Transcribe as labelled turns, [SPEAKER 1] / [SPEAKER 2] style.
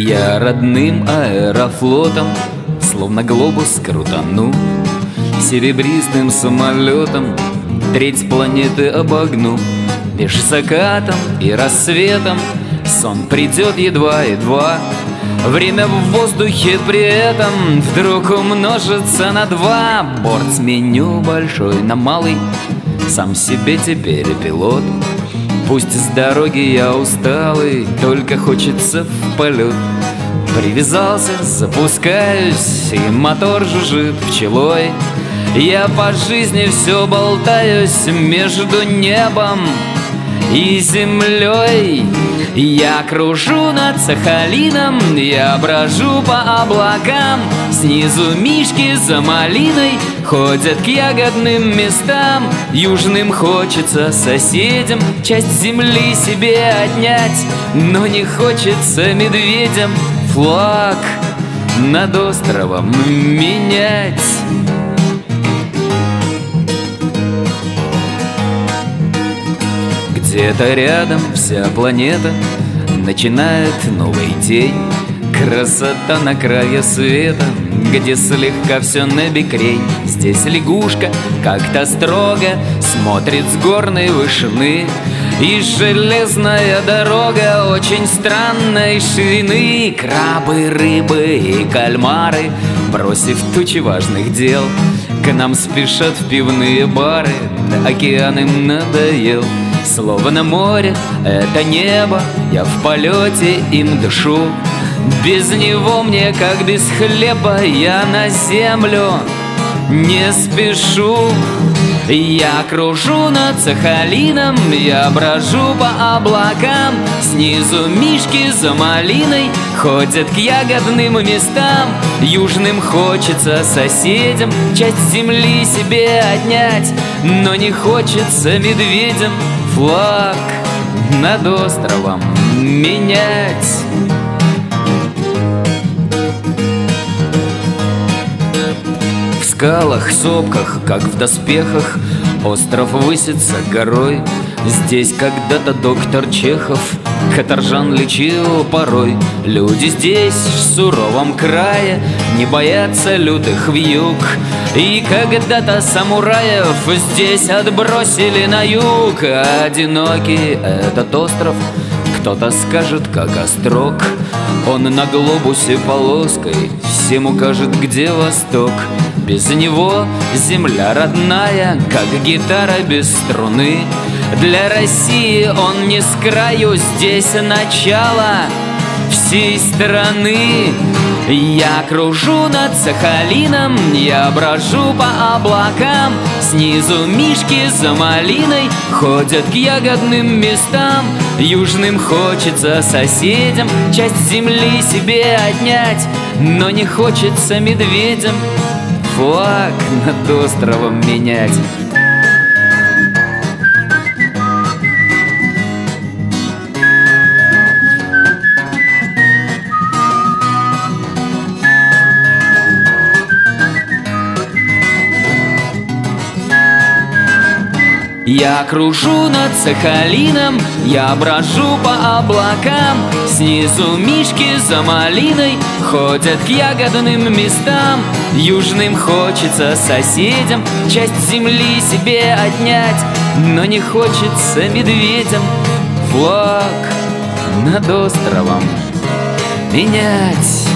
[SPEAKER 1] Я родным аэрофлотом Словно глобус крутану Серебристым самолетом Треть планеты обогну. Меж закатом и рассветом Сон придет едва-едва Время в воздухе при этом Вдруг умножится на два. Борт сменю большой на малый Сам себе теперь пилот Пусть с дороги я усталый Только хочется в полет. Привязался, запускаюсь И мотор жужжит пчелой. Я по жизни все болтаюсь Между небом и землей Я кружу над Сахалином, я брожу по облакам. Снизу мишки за малиной ходят к ягодным местам. Южным хочется соседям часть земли себе отнять Но не хочется медведям флаг над островом менять Где-то рядом вся планета Начинает новый день. Красота на крае света Где слегка все на бекрень Здесь лягушка как-то строго Смотрит с горной вышины. И железная дорога очень странной ширины. Крабы, рыбы и кальмары Бросив тучи важных дел К нам спешат в пивные бары Океан им надоел Словно море, это небо Я в полете им дышу. Без него мне, как без хлеба Я на землю не спешу. Я кружу над Сахалином, я брожу по облакам. Снизу мишки за малиной ходят к ягодным местам. Южным хочется соседям часть земли себе отнять Но не хочется медведям флаг над островом менять. В скалах, сопках, как в доспехах Остров высится горой Здесь когда-то доктор Чехов Каторжан лечил порой. Люди здесь, в суровом крае Не боятся лютых вьюг И когда-то самураев Здесь отбросили на юг. Одинокий этот остров кто-то скажет, как острог. Он на глобусе полоской Всем укажет, где восток Без него земля родная Как гитара без струны. Для России он не с краю Здесь начало всей страны. Я кружу над Сахалином, я брожу по облакам. Снизу мишки за малиной ходят к ягодным местам. Южным хочется соседям часть земли себе отнять Но не хочется медведям флаг над островом менять Я кружу над Сахалином, я брожу по облакам. Снизу мишки за малиной ходят к ягодным местам. Южным хочется соседям часть земли себе отнять Но не хочется медведям флаг над островом менять